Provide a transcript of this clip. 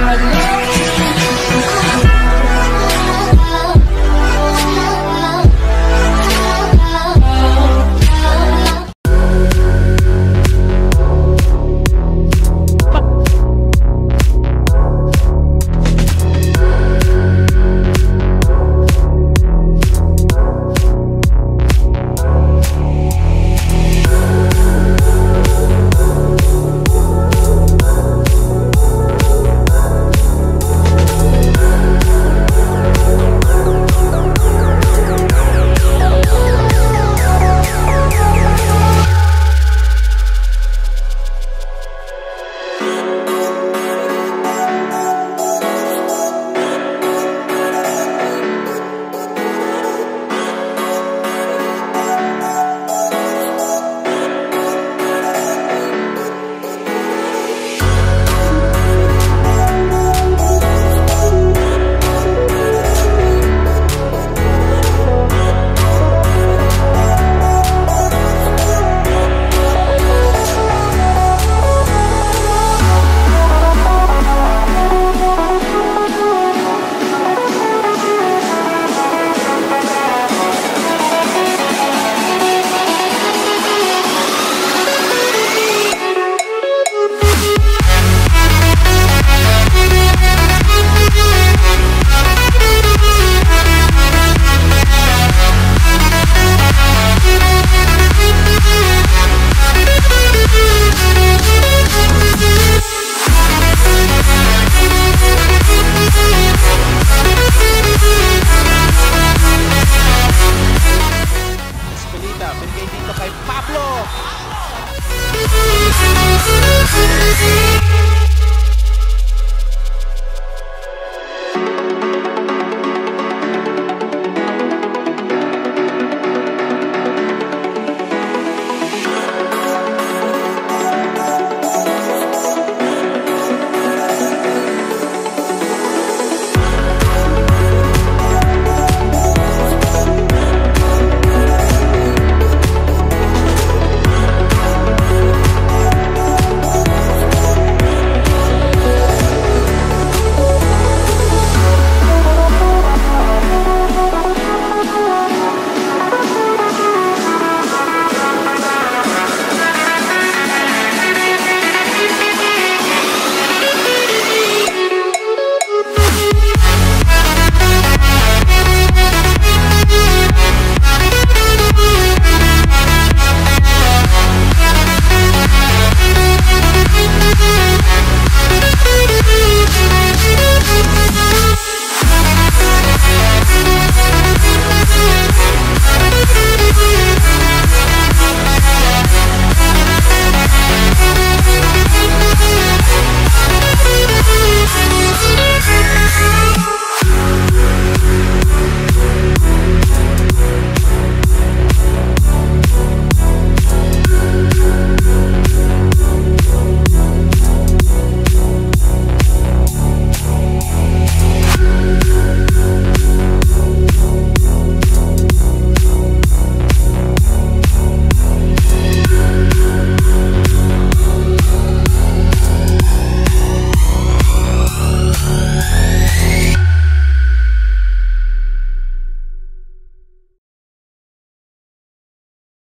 I Crazy